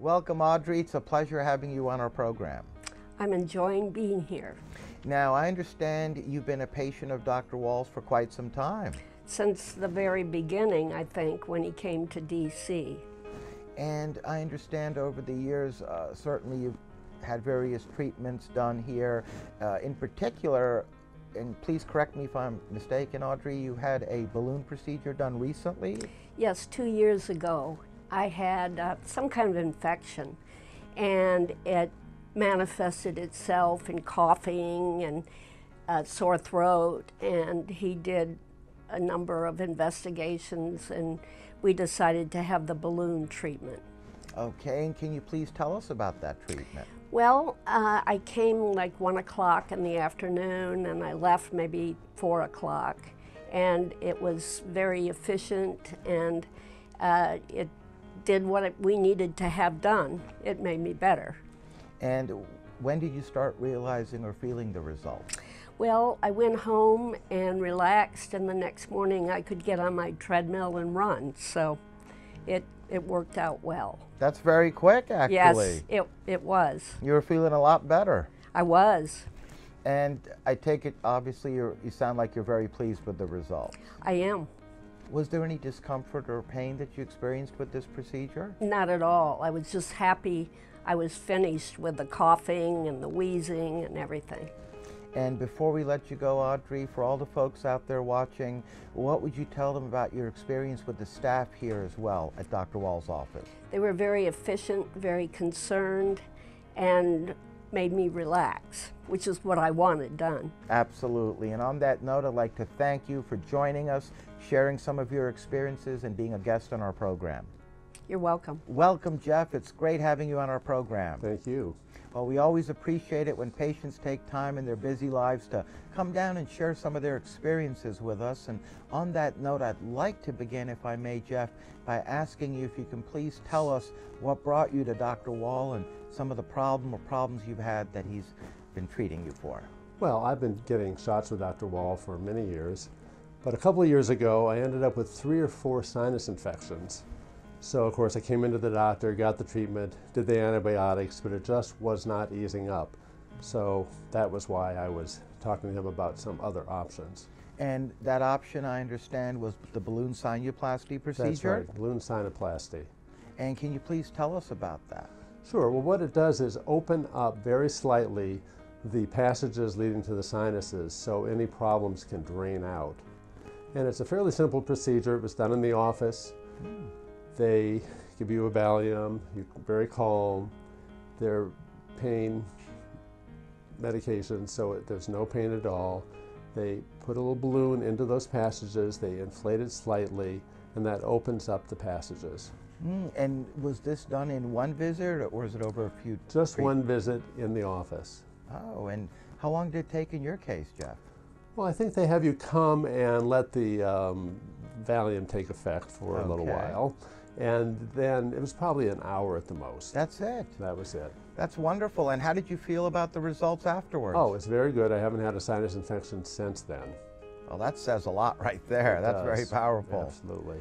Welcome, Audrey. It's a pleasure having you on our program. I'm enjoying being here. Now, I understand you've been a patient of Dr. Wall's for quite some time. Since the very beginning, I think, when he came to DC. And I understand over the years, uh, certainly you've had various treatments done here. Uh, in particular, and please correct me if I'm mistaken, Audrey, you had a balloon procedure done recently? Yes, two years ago, I had uh, some kind of infection, and it manifested itself in coughing and uh, sore throat, and he did a number of investigations, and we decided to have the balloon treatment. Okay, and can you please tell us about that treatment? Well, uh, I came like one o'clock in the afternoon and I left maybe four o'clock. And it was very efficient and uh, it did what we needed to have done. It made me better. And when did you start realizing or feeling the results? Well, I went home and relaxed, and the next morning I could get on my treadmill and run. So it, it worked out well. That's very quick, actually. Yes, it, it was. You were feeling a lot better. I was. And I take it, obviously, you you sound like you're very pleased with the results. I am. Was there any discomfort or pain that you experienced with this procedure? Not at all. I was just happy I was finished with the coughing and the wheezing and everything. And before we let you go, Audrey, for all the folks out there watching, what would you tell them about your experience with the staff here as well at Dr. Wall's office? They were very efficient, very concerned, and made me relax, which is what I wanted done. Absolutely. And on that note, I'd like to thank you for joining us, sharing some of your experiences, and being a guest on our program. You're welcome. Welcome, Jeff. It's great having you on our program. Thank you. Well, we always appreciate it when patients take time in their busy lives to come down and share some of their experiences with us. And on that note, I'd like to begin, if I may, Jeff, by asking you if you can please tell us what brought you to Dr. Wall and some of the problem or problems you've had that he's been treating you for. Well, I've been getting shots with Dr. Wall for many years, but a couple of years ago, I ended up with three or four sinus infections. So, of course, I came into the doctor, got the treatment, did the antibiotics, but it just was not easing up. So, that was why I was talking to him about some other options. And that option, I understand, was the balloon sinuplasty procedure? That's right, balloon sinuplasty. And can you please tell us about that? Sure. Well, what it does is open up very slightly the passages leading to the sinuses so any problems can drain out. And it's a fairly simple procedure. It was done in the office. Mm. They give you a Valium, you're very calm. They're pain medication, so it, there's no pain at all. They put a little balloon into those passages, they inflate it slightly, and that opens up the passages. Mm, and was this done in one visit, or was it over a few? Just one visit in the office. Oh, and how long did it take in your case, Jeff? Well, I think they have you come and let the um, Valium take effect for okay. a little while. And then it was probably an hour at the most. That's it. That was it. That's wonderful. And how did you feel about the results afterwards? Oh, it's very good. I haven't had a sinus infection since then. Well, that says a lot right there. It That's does. very powerful. Absolutely.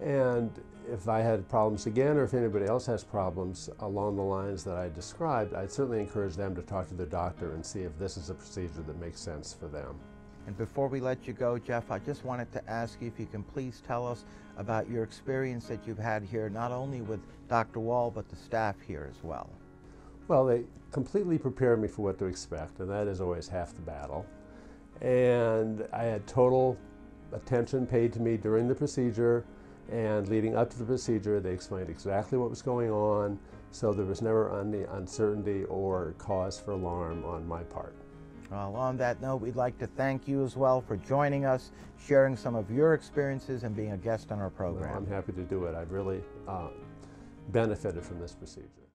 And if I had problems again, or if anybody else has problems along the lines that I described, I'd certainly encourage them to talk to their doctor and see if this is a procedure that makes sense for them. And before we let you go, Jeff, I just wanted to ask you if you can please tell us about your experience that you've had here, not only with Dr. Wall, but the staff here as well. Well, they completely prepared me for what to expect, and that is always half the battle. And I had total attention paid to me during the procedure, and leading up to the procedure, they explained exactly what was going on, so there was never any uncertainty or cause for alarm on my part. Well, on that note, we'd like to thank you as well for joining us, sharing some of your experiences, and being a guest on our program. Well, I'm happy to do it. I've really uh, benefited from this procedure.